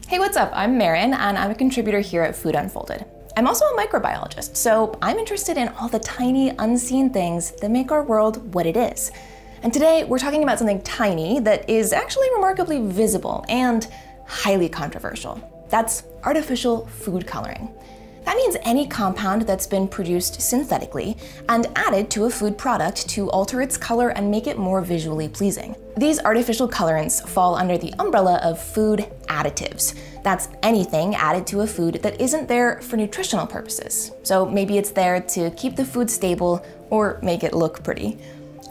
Hey, what's up? I'm Maren, and I'm a contributor here at Food Unfolded. I'm also a microbiologist, so I'm interested in all the tiny, unseen things that make our world what it is. And today we're talking about something tiny that is actually remarkably visible and highly controversial. That's artificial food coloring. That means any compound that's been produced synthetically and added to a food product to alter its color and make it more visually pleasing. These artificial colorants fall under the umbrella of food additives. That's anything added to a food that isn't there for nutritional purposes. So maybe it's there to keep the food stable or make it look pretty.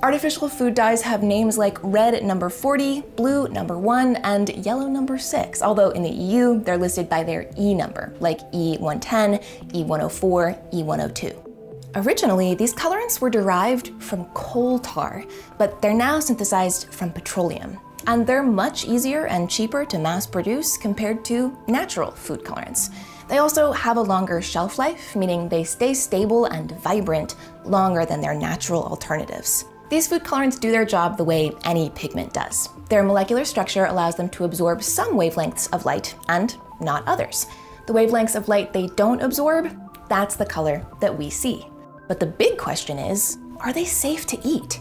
Artificial food dyes have names like red number 40, blue number 1, and yellow number 6, although in the EU they're listed by their E number, like E110, E104, E102. Originally, these colorants were derived from coal tar, but they're now synthesized from petroleum. And they're much easier and cheaper to mass produce compared to natural food colorants. They also have a longer shelf life, meaning they stay stable and vibrant longer than their natural alternatives. These food colorants do their job the way any pigment does. Their molecular structure allows them to absorb some wavelengths of light and not others. The wavelengths of light they don't absorb, that's the color that we see. But the big question is, are they safe to eat?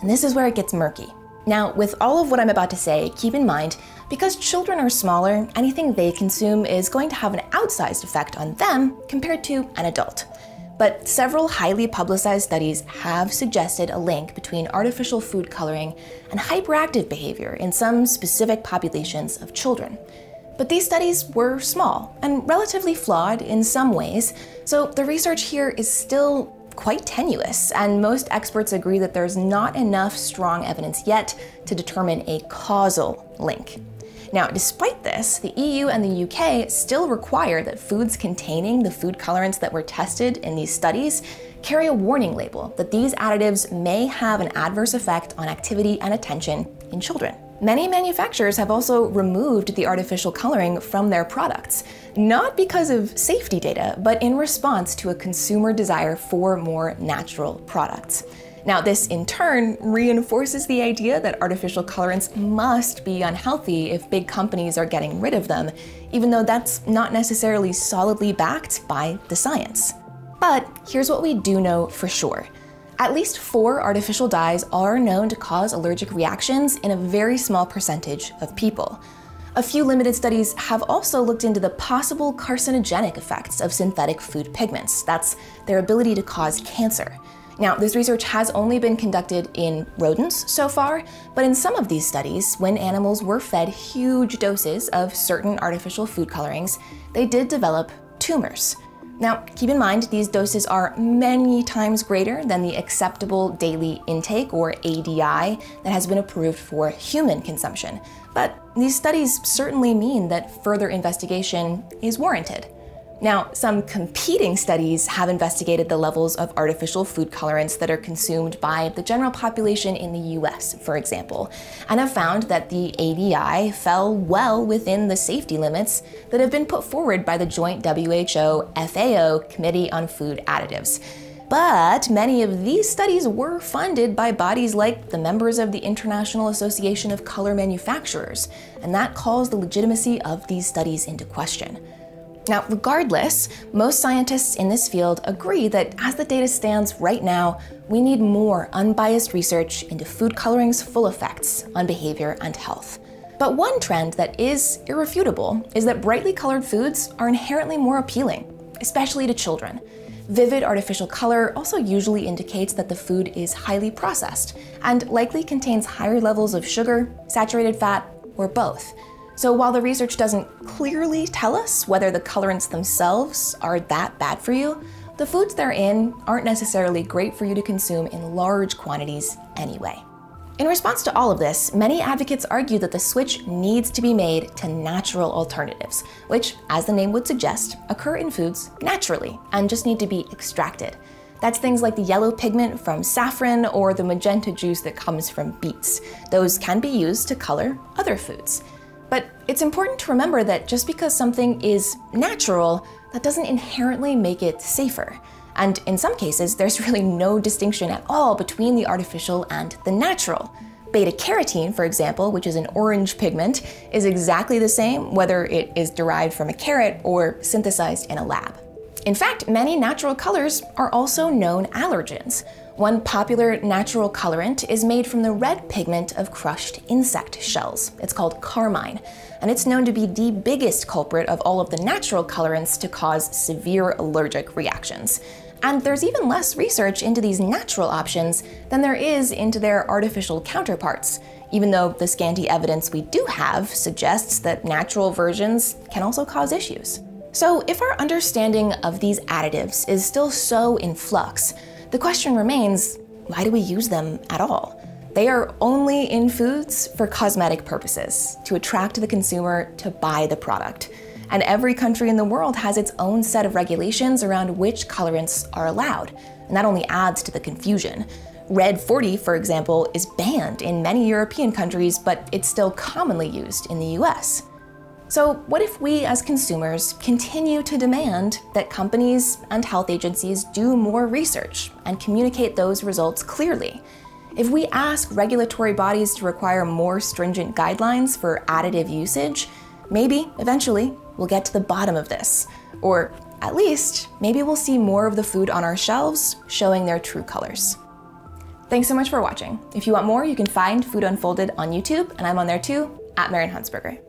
And this is where it gets murky. Now, with all of what I'm about to say, keep in mind, because children are smaller, anything they consume is going to have an outsized effect on them compared to an adult. But several highly publicized studies have suggested a link between artificial food coloring and hyperactive behavior in some specific populations of children. But these studies were small and relatively flawed in some ways, so the research here is still quite tenuous, and most experts agree that there's not enough strong evidence yet to determine a causal link. Now, despite this, the EU and the UK still require that foods containing the food colorants that were tested in these studies carry a warning label that these additives may have an adverse effect on activity and attention in children. Many manufacturers have also removed the artificial coloring from their products, not because of safety data, but in response to a consumer desire for more natural products. Now, this in turn reinforces the idea that artificial colorants must be unhealthy if big companies are getting rid of them, even though that's not necessarily solidly backed by the science. But here's what we do know for sure. At least four artificial dyes are known to cause allergic reactions in a very small percentage of people. A few limited studies have also looked into the possible carcinogenic effects of synthetic food pigments. That's their ability to cause cancer. Now, this research has only been conducted in rodents so far, but in some of these studies, when animals were fed huge doses of certain artificial food colorings, they did develop tumors. Now, keep in mind, these doses are many times greater than the acceptable daily intake, or ADI, that has been approved for human consumption. But these studies certainly mean that further investigation is warranted. Now, some competing studies have investigated the levels of artificial food colorants that are consumed by the general population in the US, for example, and have found that the ADI fell well within the safety limits that have been put forward by the joint WHO FAO Committee on Food Additives. But many of these studies were funded by bodies like the members of the International Association of Color Manufacturers, and that calls the legitimacy of these studies into question. Now, regardless, most scientists in this field agree that as the data stands right now, we need more unbiased research into food coloring's full effects on behavior and health. But one trend that is irrefutable is that brightly colored foods are inherently more appealing, especially to children. Vivid artificial color also usually indicates that the food is highly processed and likely contains higher levels of sugar, saturated fat, or both. So while the research doesn't clearly tell us whether the colorants themselves are that bad for you, the foods they're in aren't necessarily great for you to consume in large quantities anyway. In response to all of this, many advocates argue that the switch needs to be made to natural alternatives, which, as the name would suggest, occur in foods naturally and just need to be extracted. That's things like the yellow pigment from saffron or the magenta juice that comes from beets. Those can be used to color other foods. But it's important to remember that just because something is natural, that doesn't inherently make it safer. And in some cases, there's really no distinction at all between the artificial and the natural. Beta carotene, for example, which is an orange pigment, is exactly the same whether it is derived from a carrot or synthesized in a lab. In fact, many natural colors are also known allergens. One popular natural colorant is made from the red pigment of crushed insect shells. It's called carmine, and it's known to be the biggest culprit of all of the natural colorants to cause severe allergic reactions. And there's even less research into these natural options than there is into their artificial counterparts, even though the scanty evidence we do have suggests that natural versions can also cause issues. So, if our understanding of these additives is still so in flux, the question remains why do we use them at all? They are only in foods for cosmetic purposes, to attract the consumer to buy the product. And every country in the world has its own set of regulations around which colorants are allowed. And that only adds to the confusion. Red 40, for example, is banned in many European countries, but it's still commonly used in the US. So, what if we as consumers continue to demand that companies and health agencies do more research and communicate those results clearly? If we ask regulatory bodies to require more stringent guidelines for additive usage, maybe eventually we'll get to the bottom of this. Or at least, maybe we'll see more of the food on our shelves showing their true colors. Thanks so much for watching. If you want more, you can find Food Unfolded on YouTube, and I'm on there too, at Maren Hunsberger.